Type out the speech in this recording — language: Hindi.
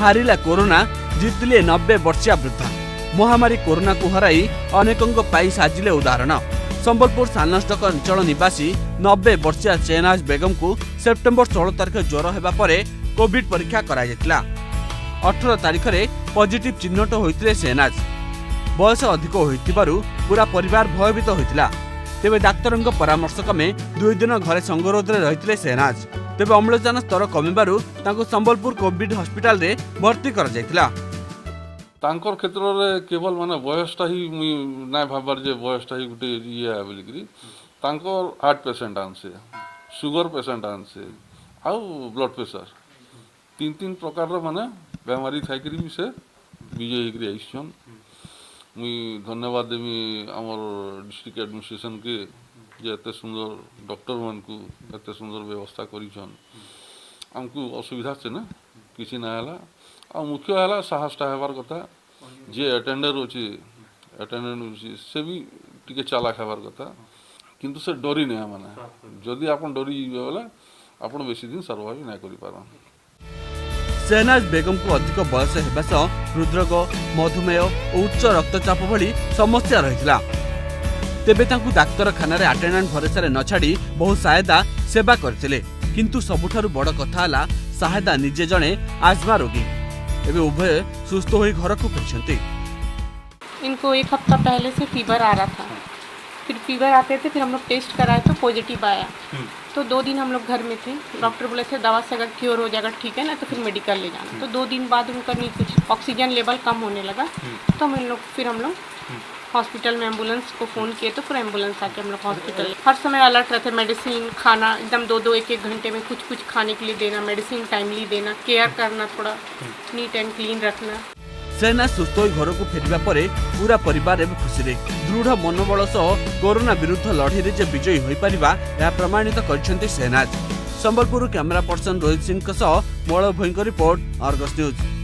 ହାରିଲା କରୋନା ଜିତିଲେ ନବେ ବର୍ଷିଆ ବୃଦ୍ଧା। ମହାମାରୀ କରୋନାକୁ ହରାଇ ଅନେକଙ୍କ ପାଇଁ ସାଜିଲେ ଉଦାହରଣ। ସମ୍ବଲପୁର ସାନଷ୍ଟକ ଅଞ୍ଚଳ ନିବାସୀ ନବେ ବର୍ଷିଆ ସେହନାଜ ବେଗମଙ୍କୁ ସେପ୍ଟେମ୍ବର ଷୋହଳ ତାରିଖ ଜ୍ୱର ହେବା ପରେ କୋଭିଡ ପରୀକ୍ଷା କରାଯାଇଥିଲା। ଅଠର ତାରିଖରେ ପଜିଟିଭ ଚିହ୍ନଟ ହୋଇଥିଲେ ସେହନାଜ ବୟସ ଅଧିକ ହୋଇଥିବାରୁ ପୁରା ପରିବାର ଭୟଭୀତ ହୋଇଥିଲା। ତେବେ ଡାକ୍ତରଙ୍କ ପରାମର୍ଶ କ୍ରମେ ଦୁଇ ଦିନ ଘରେ ସଙ୍ଗରୋଧରେ ରହିଥିଲେ ସେହନାଜ ତେବେ ଅମ୍ଳଜାନ ସ୍ତର କମିବାରୁ ତାଙ୍କୁ ସମ୍ବଲପୁର କୋଭିଡ ହସ୍ପିଟାଲରେ ଭର୍ତ୍ତି କରାଯାଇଥିଲା। ତାଙ୍କର କ୍ଷେତ୍ରରେ କେବଳ ମାନେ ବୟସଟା ହିଁ ମୁଇଁ ନାଇଁ ଭାବବାର ଯେ ବୟସଟା ହିଁ ଗୋଟେ ଇଏ ବୋଲିକିରି ତାଙ୍କର ହାର୍ଟ ପେସେଣ୍ଟ ଆନସେ ସୁଗର ପେସେଣ୍ଟ ଆନସେ ଆଉ ବ୍ଲଡ଼ ପ୍ରେସର ତିନି ତିନି ପ୍ରକାରର ମାନେ ବେମାରୀ ଥାଇକିରି ବି ସେ ବିଜୟ ହେଇକିରି ଆଇସନ୍। ମୁଇଁ ଧନ୍ୟବାଦ ଦେମି ଆମର ଡିଷ୍ଟ୍ରିକ୍ଟ ଆଡମିନିଷ୍ଟ୍ରେସନକେ ଯେ ଏତେ ସୁନ୍ଦର ଡକ୍ଟରମାନଙ୍କୁ ଏତେ ସୁନ୍ଦର ବ୍ୟବସ୍ଥା କରିଛନ୍ ଆମକୁ ଅସୁବିଧା ସେନେ କିଛି ନାଇଁ ହେଲା ଆଉ ମୁଖ୍ୟ ହେଲା ସାହସଟା ହେବାର କଥା ଯିଏ ଆଟେଣ୍ଡର ଅଛି ଆଟେଣ୍ଡାଣ୍ଟ ଅଛି ସେ ବି ଟିକେ ଚାଲାକ ହେବାର କଥା କିନ୍ତୁ ସେ ଡରି ନାହିଁ ମାନେ ଯଦି ଆପଣ ଡରିଯିବେ ବୋଲେ ଆପଣ ବେଶୀ ଦିନ ସର୍ଭାଇଭ୍ ନାଇଁ କରିପାରନ୍ ସେହନାଜ ବେଗମଙ୍କୁ ଅଧିକ ବୟସ ହେବା ସହ ହୃଦରୋଗ ମଧୁମେହ ଓ ଉଚ୍ଚ ରକ୍ତଚାପ ଭଳି ସମସ୍ୟା ରହିଥିଲା ତେବେ ତାଙ୍କୁ ଡାକ୍ତରଖାନାରେ ଆଟେଣ୍ଡାଣ୍ଟ ଭରସାରେ ନ ଛାଡ଼ି ବହୁ ସାହେଦା ସେବା କରିଥିଲେ କିନ୍ତୁ ସବୁଠାରୁ ବଡ଼ କଥା ହେଲା ସାହେଦା ନିଜେ ଜଣେ ଆଜମା ରୋଗୀ ଏବେ ଉଭୟ ସୁସ୍ଥ ହୋଇ ଘରକୁ ଫେରିଛନ୍ତି इनको एक हफ्ता पहले से फीवर आ रहा था फिर फीवर आते थे फिर हम लोग टेस्ट कराए तो पॉजिटिव आया तो दो दिन हम लोग घर में थे डॉक्टर बोले थे दवा से अगर क्योर हो जाएगा ठीक है ना तो फिर मेडिकल ले जाना तो दो दिन बाद उनका नहीं कुछ ऑक्सीजन लेवल कम होने लगा तो हम लोग फिर हम लोग हॉस्पिटल में एंबुलेंस को फ़ोन किए तो फिर एंबुलेंस आके हम लोग हॉस्पिटल। हर समय अलर्ट रहते मेडिसिन, खाना, एकदम दो दो, एक एक घंटे में कुछ कुछ खाने के लिए देना, मेडिसिन टाइमली देना, केयर करना थोड़ा, नीट एंड क्लीन रखना। सेना सुस्थ हो घर को फेर पर पूरा परिवार एवं खुशी दृढ़ मनोबल सह कोरोना विरुद्ध लड़े जे विजयी हो पार यह प्रमाणित कर सेनाज Sambalpur camera person Rohit Singh Malay Bhoi report Argus News